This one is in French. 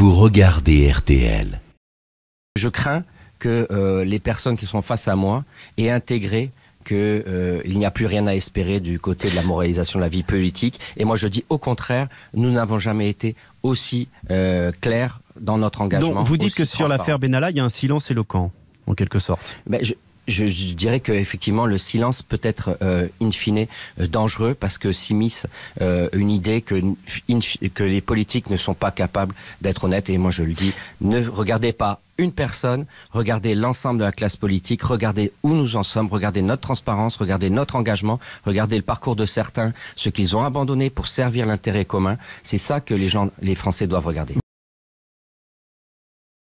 vous regardez RTL. Je crains que euh, les personnes qui sont face à moi aient intégré qu'il euh, n'y a plus rien à espérer du côté de la moralisation de la vie politique. Et moi, je dis au contraire, nous n'avons jamais été aussi euh, clairs dans notre engagement. Donc vous dites que sur l'affaire. Benalla, il y a un silence éloquent, en quelque sorte. Ben, je, je- je dirais que effectivement le silence peut être euh, in fine euh, dangereux parce que s'immisce euh, une idée que, que les politiques ne sont pas capables d'être honnêtes et moi je le dis ne regardez pas une personne, regardez l'ensemble de la classe politique, regardez où nous en sommes, regardez notre transparence, regardez notre engagement, regardez le parcours de certains, ce qu'ils ont abandonné pour servir l'intérêt commun. C'est ça que les gens, les Français doivent regarder.